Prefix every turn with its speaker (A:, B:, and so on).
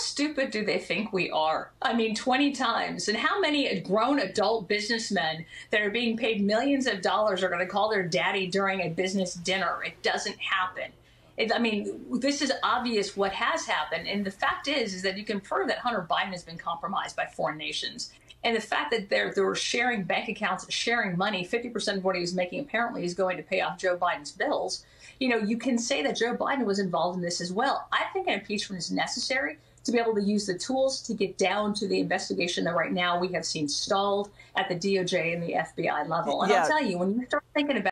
A: stupid do they think we are? I mean, 20 times. And how many grown adult businessmen that are being paid millions of dollars are going to call their daddy during a business dinner? It doesn't happen. It, I mean, this is obvious what has happened. And the fact is, is that you can prove that Hunter Biden has been compromised by foreign nations. And the fact that they're, they're sharing bank accounts, sharing money, 50% of what he was making apparently is going to pay off Joe Biden's bills. You know, you can say that Joe Biden was involved in this as well. I think an impeachment is necessary to be able to use the tools to get down to the investigation that right now we have seen stalled at the DOJ and the FBI level. And
B: Yeah.
A: I'll tell you, when you start thinking about